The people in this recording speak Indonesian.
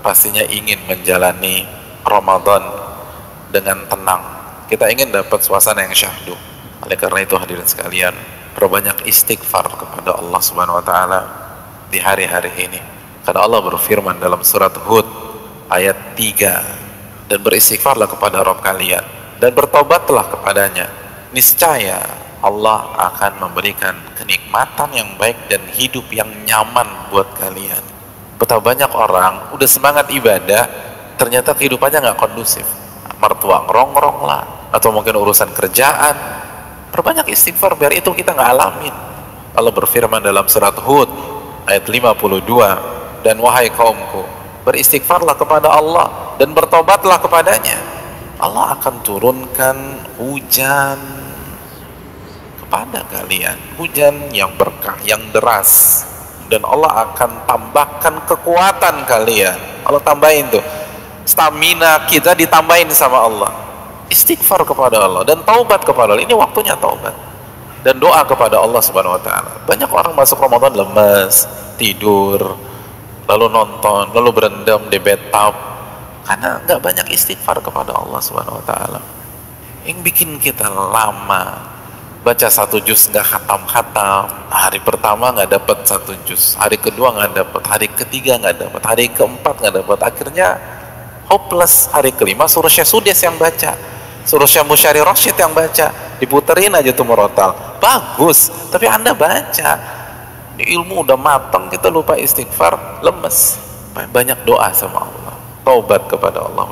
pastinya ingin menjalani Ramadan dengan tenang. Kita ingin dapat suasana yang syahdu. Oleh karena itu hadirin sekalian, perbanyak istighfar kepada Allah Subhanahu wa taala di hari-hari ini. Karena Allah berfirman dalam surat Hud ayat 3 dan beristighfarlah kepada Rabb kalian dan bertobatlah kepadanya. Niscaya Allah akan memberikan kenikmatan yang baik dan hidup yang nyaman buat kalian. Betapa banyak orang udah semangat ibadah, ternyata kehidupannya nggak kondusif. Mertua ngerongrong lah, atau mungkin urusan kerjaan. Perbanyak istighfar biar itu kita nggak alamin. Allah berfirman dalam surat Hud ayat 52, dan wahai kaumku, beristighfarlah kepada Allah dan bertobatlah kepadanya. Allah akan turunkan hujan kepada kalian, hujan yang berkah, yang deras, dan Allah akan tambahkan kekuatan kalian. Allah tambahin tuh. Stamina kita ditambahin sama Allah. Istighfar kepada Allah dan taubat kepada Allah. Ini waktunya taubat. Dan doa kepada Allah subhanahu wa ta'ala. Banyak orang masuk Ramadan lemes tidur lalu nonton lalu berendam di bathtub. Karena nggak banyak istighfar kepada Allah subhanahu wa ta'ala. Yang bikin kita lama baca satu juz nggak khatam-khatam. Hari pertama nggak dapat satu juz. Hari kedua nggak dapat hari ketiga nggak dapat hari keempat nggak dapat akhirnya hopeless. Hari kelima suruh Syekh Sudes yang baca. Suruh Syekh Musyari Rashid yang baca. Diputerin aja tuh murotal. Bagus tapi anda baca. Ini ilmu udah matang kita lupa istighfar lemes. Banyak doa sama Allah. Taubat kepada Allah